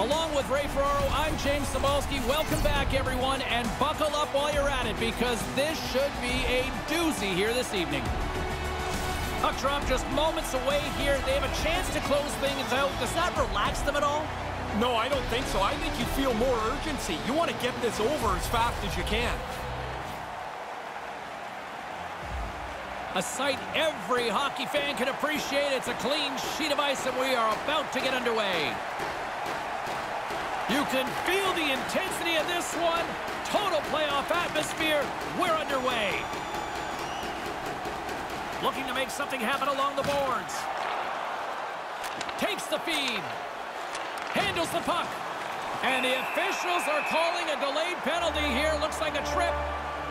Along with Ray Ferraro, I'm James Cybulski. Welcome back, everyone, and buckle up while you're at it because this should be a doozy here this evening. Puck drop just moments away here. They have a chance to close things out. Does that relax them at all? No, I don't think so. I think you feel more urgency. You want to get this over as fast as you can. A sight every hockey fan can appreciate. It's a clean sheet of ice, and we are about to get underway. You can feel the intensity of this one. Total playoff atmosphere. We're underway. Looking to make something happen along the boards. Takes the feed. Handles the puck. And the officials are calling a delayed penalty here. Looks like a trip.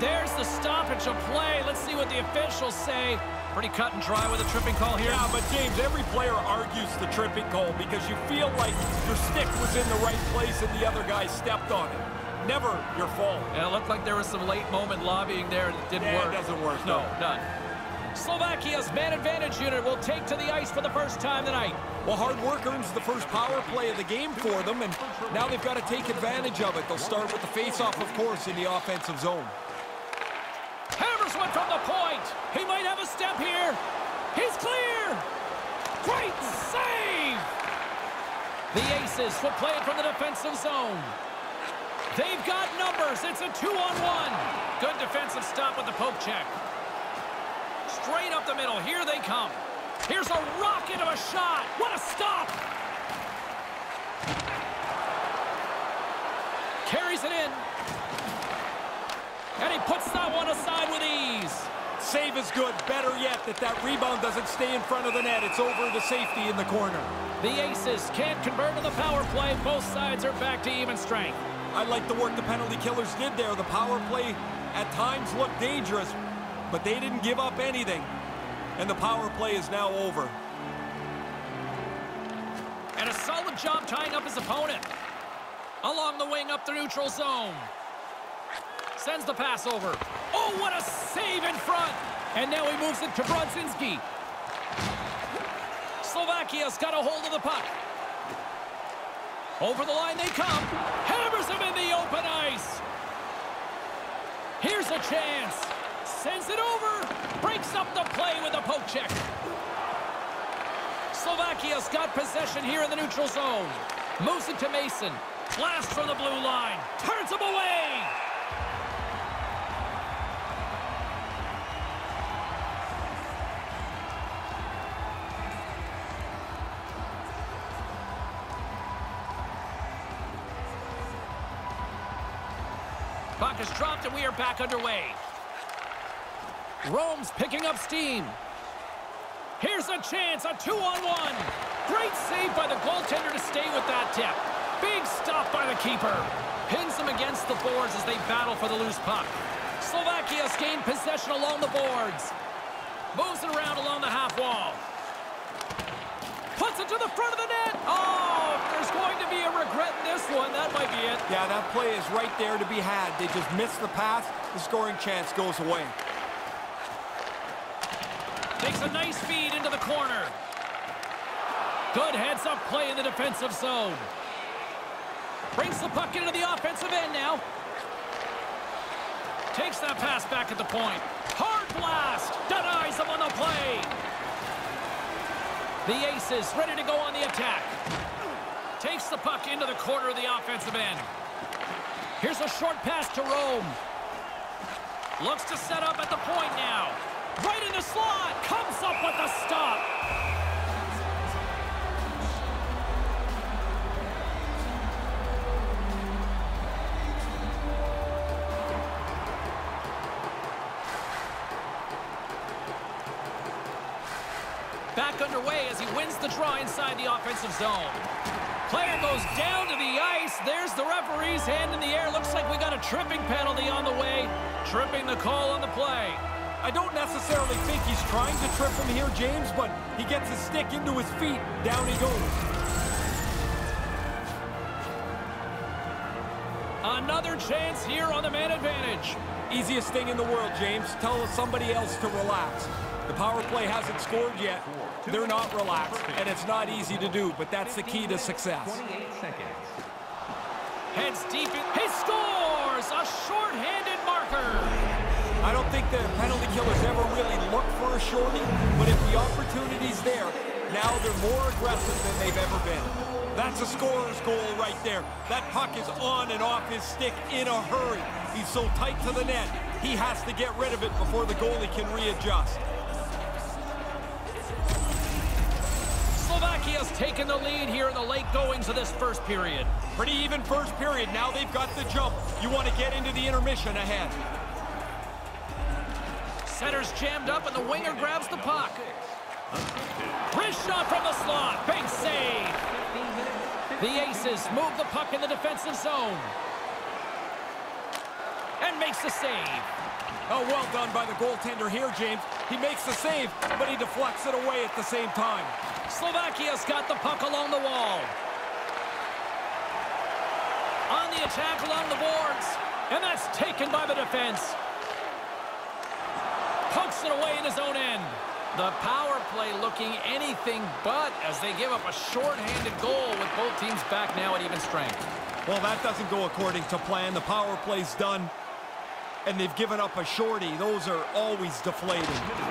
There's the stoppage of play. Let's see what the officials say. Pretty cut and dry with a tripping call here. Yeah, but James, every player argues the tripping call because you feel like your stick was in the right place and the other guy stepped on it. Never your fault. Yeah, it looked like there was some late moment lobbying there that didn't yeah, work. it doesn't work. No, none. Slovakia's man advantage unit will take to the ice for the first time tonight. Well, hard work earns the first power play of the game for them, and now they've got to take advantage of it. They'll start with the face-off, of course, in the offensive zone. Hammers one from the point. He might have a step here. He's clear. Great save. The Aces will play it from the defensive zone. They've got numbers. It's a two-on-one. Good defensive stop with the poke check. Straight up the middle. Here they come. Here's a rocket of a shot. What a stop. Carries it in. And he puts that one aside with ease. Save is good. Better yet, that that rebound doesn't stay in front of the net. It's over to safety in the corner. The Aces can't convert on the power play. Both sides are back to even strength. I like the work the penalty killers did there. The power play at times looked dangerous, but they didn't give up anything. And the power play is now over. And a solid job tying up his opponent. Along the wing up the neutral zone. Sends the pass over. Oh, what a save in front. And now he moves it to Brodzinski. Slovakia's got a hold of the puck. Over the line they come. Hammers him in the open ice. Here's a chance. Sends it over. Breaks up the play with a poke check. Slovakia's got possession here in the neutral zone. Moves it to Mason. Blast from the blue line. Turns him away. Puck is dropped and we are back underway. Rome's picking up steam. Here's a chance, a two-on-one. Great save by the goaltender to stay with that tip. Big stop by the keeper. Pins them against the boards as they battle for the loose puck. Slovakia's gained possession along the boards. Moves it around along the half wall. Puts it to the front of the net. Oh, if there's going to be a regret in this one, that might be it. Yeah, that play is right there to be had. They just missed the pass. The scoring chance goes away. Takes a nice feed into the corner. Good heads-up play in the defensive zone. Brings the puck into the offensive end now. Takes that pass back at the point. Hard blast. Denies him on the play. The Aces ready to go on the attack. Takes the puck into the corner of the offensive end. Here's a short pass to Rome. Looks to set up at the point now. Right in the slot. Comes up with the stop. Back underway as he wins the draw inside the offensive zone. Player goes down to the ice. There's the referee's hand in the air. Looks like we got a tripping penalty on the way. Tripping the call on the play. I don't necessarily think he's trying to trip him here, James, but he gets his stick into his feet. Down he goes. Another chance here on the man advantage. Easiest thing in the world, James. Tell somebody else to relax. The power play hasn't scored yet. They're not relaxed, and it's not easy to do, but that's the key to success. Heads deep in. He scores! A short-handed marker. I don't think the penalty killers ever really look for a shorty, but if the opportunity's there, now they're more aggressive than they've ever been. That's a scorer's goal right there. That puck is on and off his stick in a hurry. He's so tight to the net, he has to get rid of it before the goalie can readjust. Slovakia's taken the lead here in the late goings of this first period. Pretty even first period. Now they've got the jump. You want to get into the intermission ahead. Center's jammed up and the winger grabs the puck. Wrist shot from the slot. Big save. The Aces move the puck in the defensive zone. And makes the save. Oh, well done by the goaltender here, James. He makes the save, but he deflects it away at the same time. Slovakia's got the puck along the wall. On the attack along the boards. And that's taken by the defense. Pokes it away in his own end. The power play looking anything but as they give up a short-handed goal with both teams back now at even strength. Well, that doesn't go according to plan. The power play's done, and they've given up a shorty. Those are always deflating.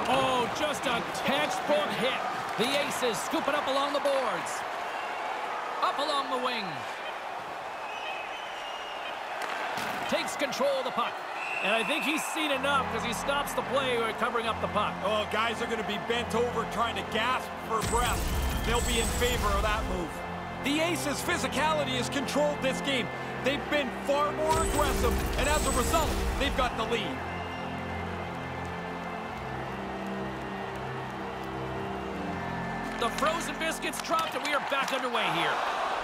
Oh, just a textbook hit. The Aces scoop it up along the boards. Up along the wing. Takes control of the puck. And I think he's seen enough because he stops the play by covering up the puck. Oh, guys are going to be bent over trying to gasp for breath. They'll be in favor of that move. The Aces' physicality has controlled this game. They've been far more aggressive, and as a result, they've got the lead. Frozen biscuits dropped, and we are back underway here.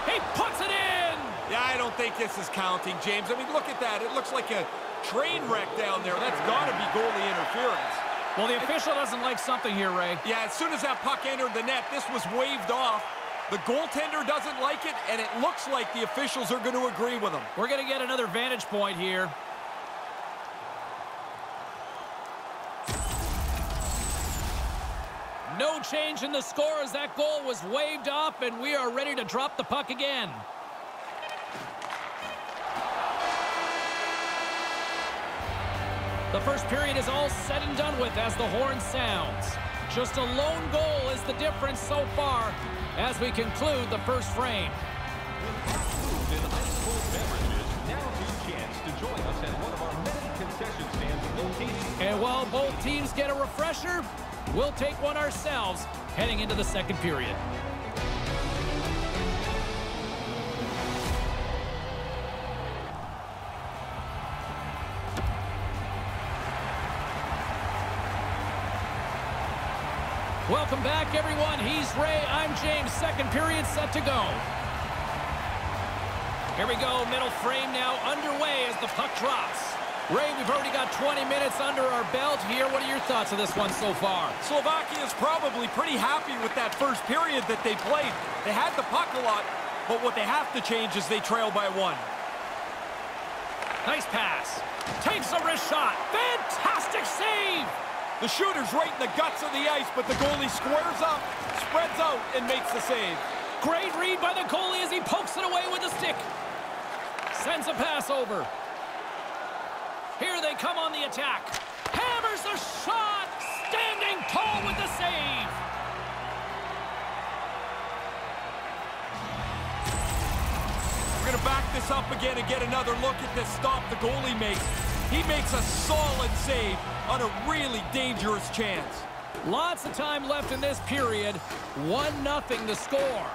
He puts it in! Yeah, I don't think this is counting, James. I mean, look at that. It looks like a train wreck down there. That's got to be goalie interference. Well, the official doesn't like something here, Ray. Yeah, as soon as that puck entered the net, this was waved off. The goaltender doesn't like it, and it looks like the officials are going to agree with him. We're going to get another vantage point here. No change in the score as that goal was waved off, and we are ready to drop the puck again. The first period is all said and done with as the horn sounds. Just a lone goal is the difference so far as we conclude the first frame. Food and ice-cold beverages. Now's your chance to join us at one of our many concession stands in location. And while both teams get a refresher, we'll take one ourselves heading into the second period. Welcome back, everyone. He's Ray. I'm James. Second period set to go. Here we go. Middle frame now underway as the puck drops. Ray, we've already got 20 minutes under our belt here. What are your thoughts of this one so far? Slovakia's probably pretty happy with that first period that they played. They had the puck a lot, but what they have to change is they trail by one. Nice pass. Takes a wrist shot. Fantastic save. The shooter's right in the guts of the ice, but the goalie squares up, spreads out, and makes the save. Great read by the goalie as he pokes it away with the stick. Sends a pass over. Here they come on the attack. Hammers a shot. Standing tall with the save. We're going to back this up again and get another look at this stop the goalie makes. He makes a solid save on a really dangerous chance. Lots of time left in this period. 1-0 the score.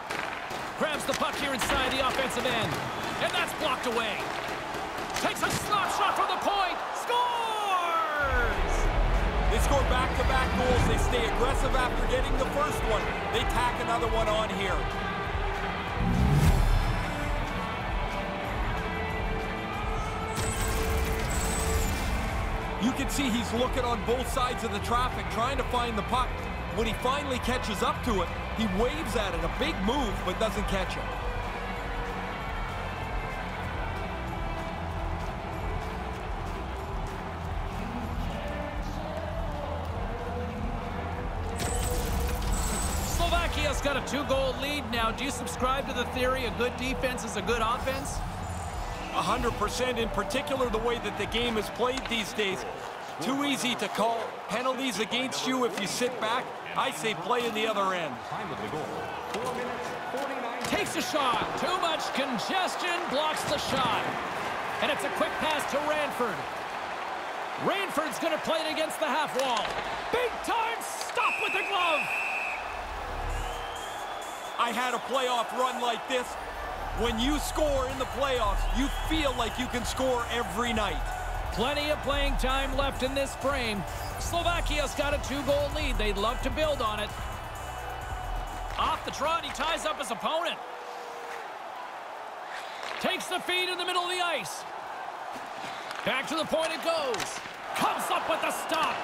Grabs the puck here inside the offensive end. And that's blocked away. Takes a back-to-back -back goals. They stay aggressive after getting the first one. They tack another one on here. You can see he's looking on both sides of the traffic, trying to find the puck. When he finally catches up to it, he waves at it. A big move, but doesn't catch it. Two-goal lead now. Do you subscribe to the theory a good defense is a good offense? 100% in particular the way that the game is played these days. Too easy to call penalties against you if you sit back. I say play in the other end. Time of the goal, 4 minutes, 49 Takes a shot. Too much congestion blocks the shot. And it's a quick pass to Ranford. Ranford's going to play it against the half wall. Big time stop with the glove. I had a playoff run like this. When you score in the playoffs, you feel like you can score every night. Plenty of playing time left in this frame. Slovakia's got a two-goal lead. They'd love to build on it. Off the trot, he ties up his opponent. Takes the feed in the middle of the ice. Back to the point it goes. Comes up with the stop.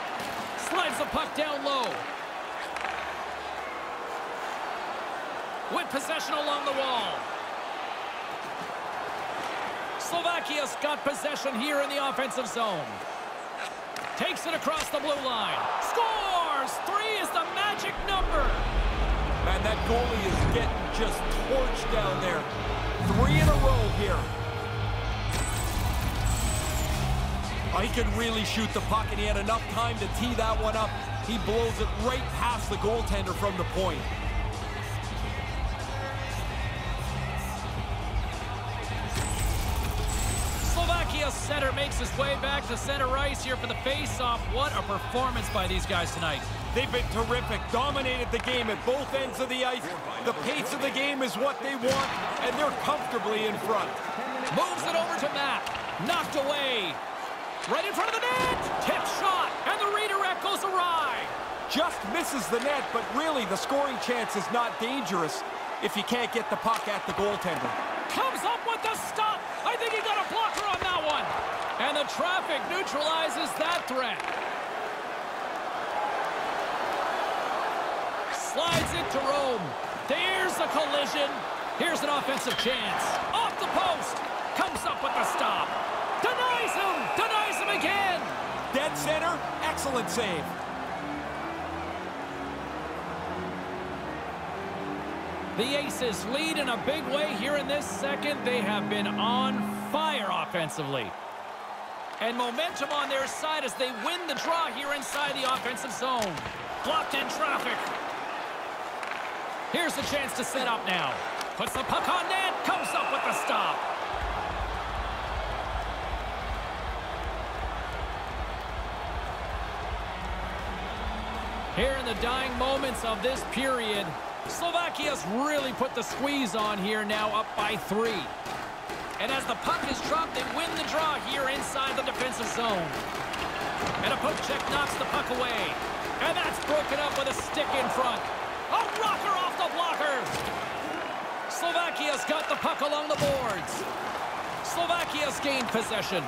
Slides the puck down low. With possession along the wall. Slovakia's got possession here in the offensive zone. Takes it across the blue line. Scores! Three is the magic number. Man, that goalie is getting just torched down there. Three in a row here. Oh, he could really shoot the puck, and he had enough time to tee that one up. He blows it right past the goaltender from the point. Center makes his way back to center ice here for the face-off. What a performance by these guys tonight. They've been terrific, dominated the game at both ends of the ice. The pace of the game is what they want, and they're comfortably in front. Moves it over to Matt. Knocked away. Right in front of the net. Tip shot, and the redirect goes awry. Just misses the net, but really the scoring chance is not dangerous if you can't get the puck at the goaltender. Comes up with the stop. I think he got a blocker on that one. And the traffic neutralizes that threat. Slides it to Rome. There's a collision. Here's an offensive chance. Off the post. Comes up with the stop. Denies him. Denies him again. Dead center, excellent save. The Aces lead in a big way here in this second. They have been on fire offensively. And momentum on their side as they win the draw here inside the offensive zone. Blocked in traffic. Here's the chance to set up now. Puts the puck on net. Comes up with the stop. Here in the dying moments of this period, Slovakia's really put the squeeze on here now up by three. And as the puck is dropped, they win the draw here inside the defensive zone. And a poke check knocks the puck away. And that's broken up with a stick in front. A rocker off the blocker. Slovakia's got the puck along the boards. Slovakia's gained possession.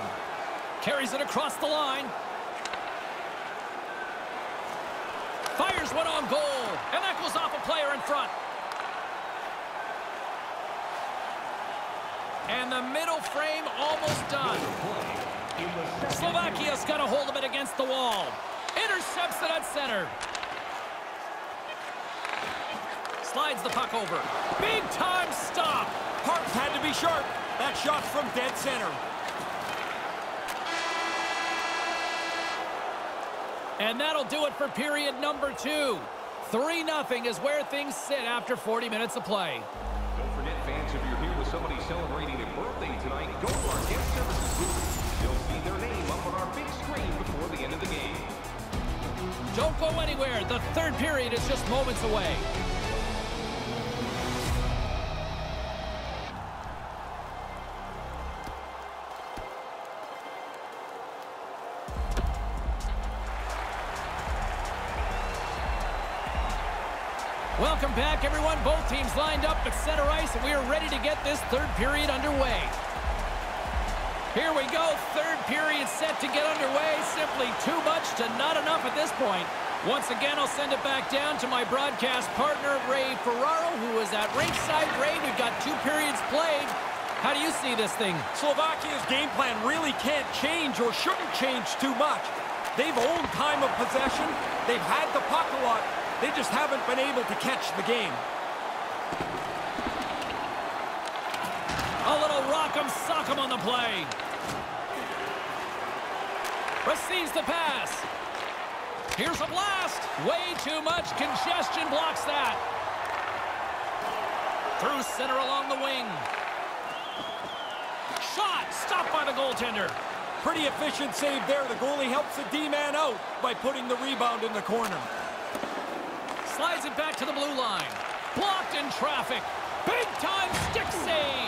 Carries it across the line. Fires one on goal. And that goes off a player in front. And the middle frame almost done. Slovakia's got a hold of it against the wall. Intercepts it at center. Slides the puck over. Big time stop. Parks had to be sharp. That shot from dead center. And that'll do it for period number two. 3-0 is where things sit after 40 minutes of play. Don't go anywhere. The third period is just moments away. Welcome back, everyone. Both teams lined up at center ice, and we are ready to get this third period underway. Here we go. Third period set to get underway. Simply too much to not enough at this point. Once again, I'll send it back down to my broadcast partner, Ray Ferraro, who is at ringside. Ray, we've got two periods played. How do you see this thing? Slovakia's game plan really can't change or shouldn't change too much. They've owned time of possession. They've had the puck a lot. They just haven't been able to catch the game. On the play. Receives the pass. Here's a blast. Way too much congestion blocks that. Through center along the wing. Shot. Stopped by the goaltender. Pretty efficient save there. The goalie helps the D-man out by putting the rebound in the corner. Slides it back to the blue line. Blocked in traffic. Big time stick save.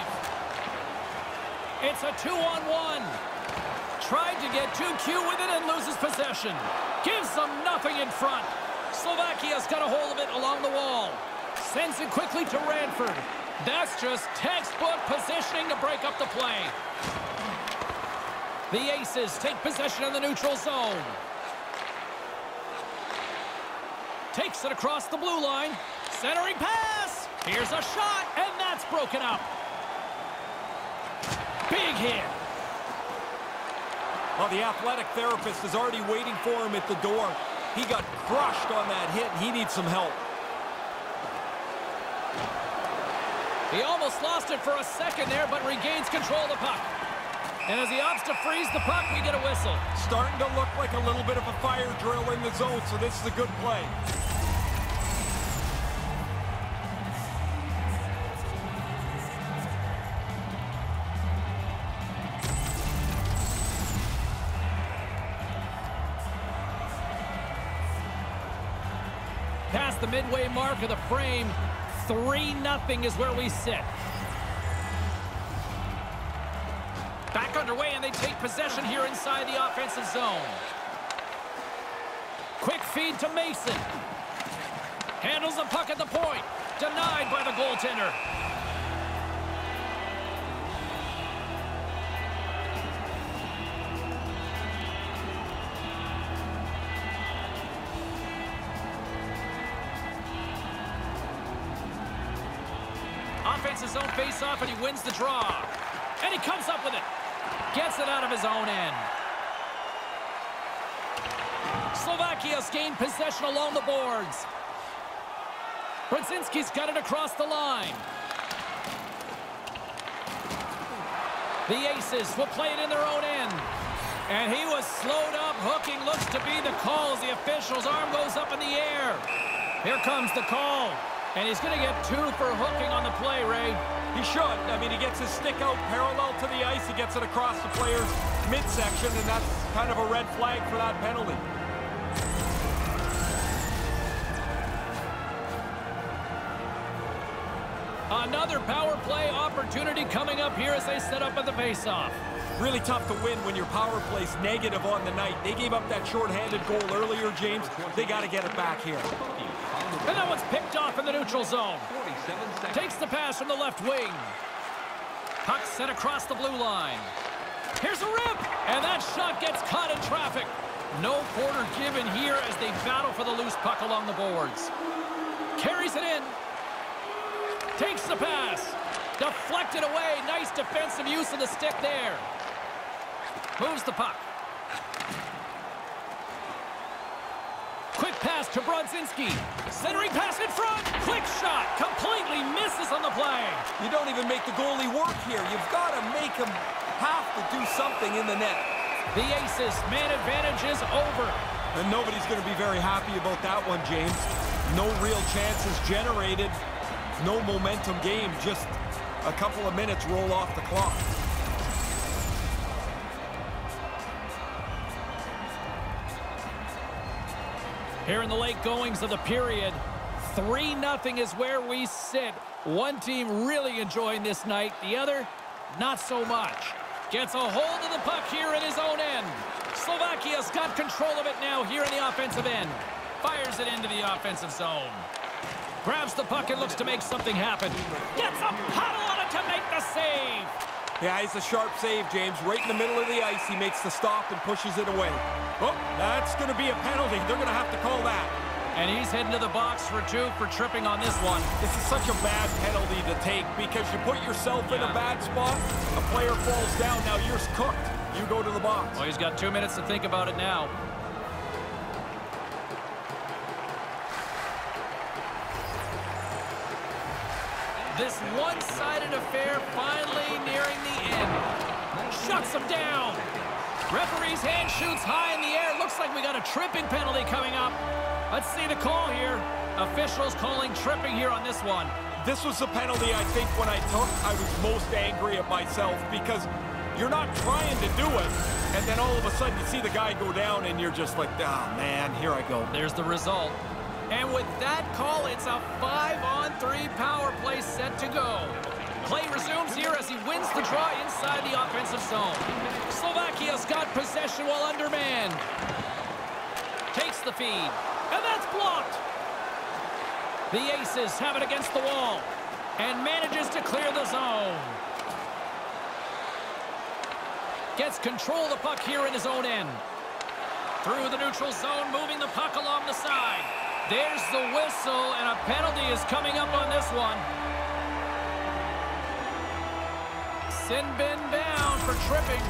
It's a two-on-one. Tried to get too cute with it and loses possession. Gives them nothing in front. Slovakia's got a hold of it along the wall. Sends it quickly to Radford. That's just textbook positioning to break up the play. The Aces take possession in the neutral zone. Takes it across the blue line. Centering pass. Here's a shot, and that's broken up. Big hit. Well, the athletic therapist is already waiting for him at the door. He got crushed on that hit, and he needs some help. He almost lost it for a second there, but regains control of the puck. And as he opts to freeze the puck, we get a whistle. Starting to look like a little bit of a fire drill in the zone, so this is a good play. Midway mark of the frame, 3-0 is where we sit. Back underway, and they take possession here inside the offensive zone. Quick feed to Mason. Handles the puck at the point. Denied by the goaltender. And he wins the draw. And he comes up with it. Gets it out of his own end. Slovakia's gained possession along the boards. Brzezinski's got it across the line. The Aces will play it in their own end. And he was slowed up. Hooking looks to be the call as the official's arm goes up in the air. Here comes the call. And he's going to get two for hooking on the play, Ray. He should. I mean, he gets his stick out parallel to the ice. He gets it across the player's midsection, and that's kind of a red flag for that penalty. Another power play opportunity coming up here as they set up at the faceoff. Really tough to win when your power play's negative on the night. They gave up that shorthanded goal earlier, James. They got to get it back here. And that one's picked off in the neutral zone. Takes the pass from the left wing. Puck sent across the blue line. Here's a rip, and that shot gets caught in traffic. No quarter given here as they battle for the loose puck along the boards. Carries it in. Takes the pass. Deflected away. Nice defensive use of the stick there. Moves the puck. Quick pass to Brodzinski. Centering pass in front. Quick shot. Completely misses on the play. You don't even make the goalie work here. You've got to make him have to do something in the net. The Aces, man advantage is over. And nobody's going to be very happy about that one, James. No real chances generated. No momentum game. Just a couple of minutes roll off the clock. Here in the late goings of the period, 3-0 is where we sit. One team really enjoying this night, the other, not so much. Gets a hold of the puck here in his own end. Slovakia's got control of it now here in the offensive end. Fires it into the offensive zone. Grabs the puck and looks to make something happen. Gets a paddle on it to make the save. Yeah, it's a sharp save, James. Right in the middle of the ice, he makes the stop and pushes it away. Oh, that's going to be a penalty. They're going to have to call that. And he's heading to the box for two for tripping on this one. This is such a bad penalty to take because you put yourself in a bad spot, a player falls down, now you're cooked. You go to the box. Well, he's got two minutes to think about it now. This one-sided affair finally nearing the end. Shuts him down. Referee's hand shoots high in the air. Looks like we got a tripping penalty coming up. Let's see the call here. Officials calling tripping here on this one. This was the penalty I think when I took, I was most angry at myself because you're not trying to do it, and then all of a sudden you see the guy go down and you're just like, oh man, here I go. There's the result. And with that call, it's a five-on-three power play set to go. Play resumes here as he wins the draw inside the offensive zone. Slovakia's got possession while undermanned. Takes the feed, and that's blocked. The Aces have it against the wall and manages to clear the zone. Gets control of the puck here in his own end. Through the neutral zone, moving the puck along the side. There's the whistle, and a penalty is coming up on this one. Sin bin down for tripping.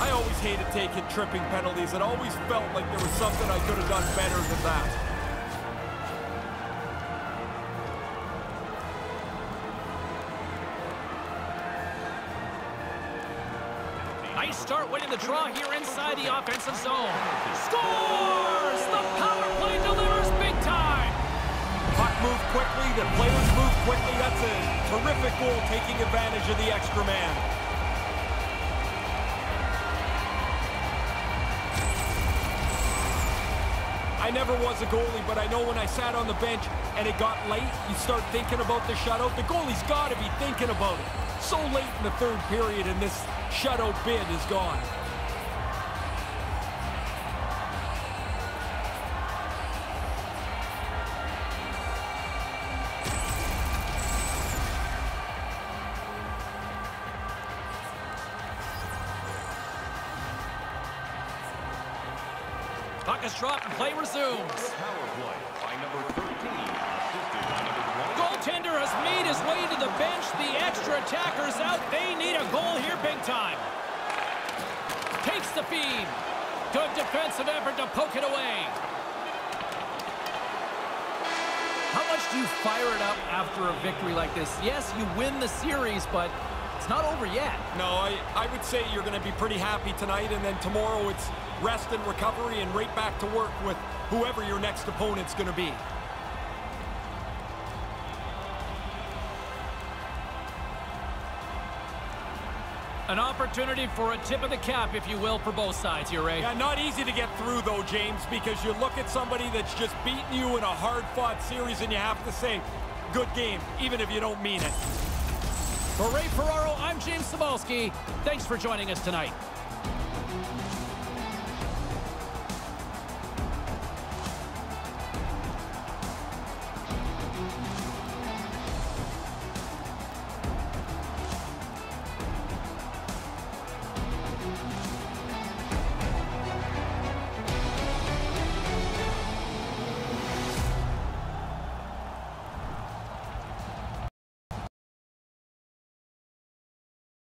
I always hated taking tripping penalties. It always felt like there was something I could have done better than that. Nice start winning the draw here inside the offensive zone. Scores! The power play delivers big time. Moved quickly, the players move quickly. That's a terrific goal taking advantage of the extra man. I never was a goalie, but I know when I sat on the bench and it got late, you start thinking about the shutout. The goalie's got to be thinking about it. So late in the third period, and this shutout bid is gone. Puck is dropped and play resumes. Power play by number 13, assisted by number 20. Goaltender has made his way to the bench. The extra attacker's out. They need a goal here big time. Takes the feed. Good defensive effort to poke it away. How much do you fire it up after a victory like this? Yes, you win the series, but it's not over yet. No, I, I would say you're going to be pretty happy tonight, and then tomorrow it's rest and recovery and right back to work with whoever your next opponent's going to be. An opportunity for a tip of the cap, if you will, for both sides here, Ray. Yeah, not easy to get through, though, James, because you look at somebody that's just beaten you in a hard-fought series, and you have to say, good game, even if you don't mean it. For Ray Ferraro, I'm James Cybulski. Thanks for joining us tonight.